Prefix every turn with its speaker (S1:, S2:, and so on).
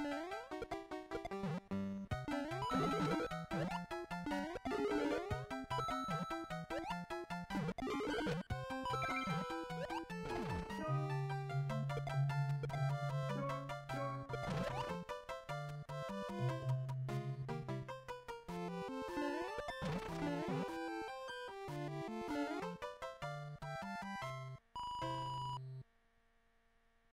S1: you